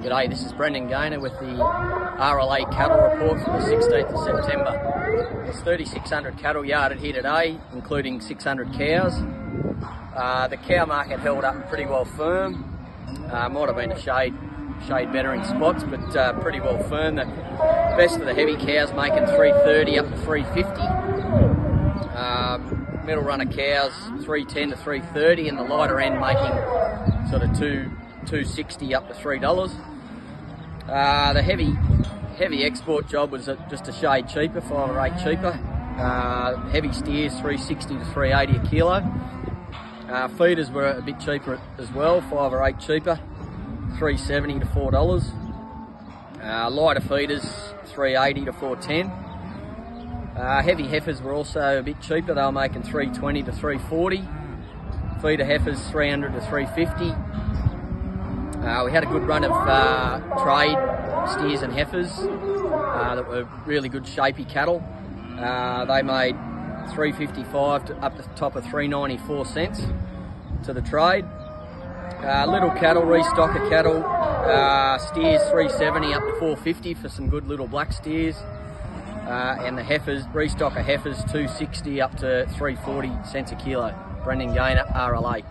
G'day, this is Brendan Gaynor with the RLA cattle report for the 16th of September. There's 3,600 cattle yarded here today, including 600 cows. Uh, the cow market held up pretty well firm. Uh, might have been a shade shade better in spots, but uh, pretty well firm. The best of the heavy cows making 330 up to 350. Um, middle runner cows 310 to 330, and the lighter end making sort of two 260 up to three dollars. Uh, the heavy heavy export job was just a shade cheaper, five or eight cheaper. Uh, heavy steers 360 to 380 a kilo. Uh, feeders were a bit cheaper as well, five or eight cheaper, 370 to four dollars. Uh, lighter feeders 380 to 410. Uh, heavy heifers were also a bit cheaper. They were making 320 to 340. Feeder heifers 300 to 350. Uh, we had a good run of uh, trade steers and heifers uh, that were really good shapy cattle. Uh, they made 355 to up to the top of 394 cents to the trade. Uh, little cattle, restocker cattle, uh, steers 370 up to 450 for some good little black steers. and the heifers, restocker heifers 260 up to 340 cents a kilo. Brendan Gaynor, RLA.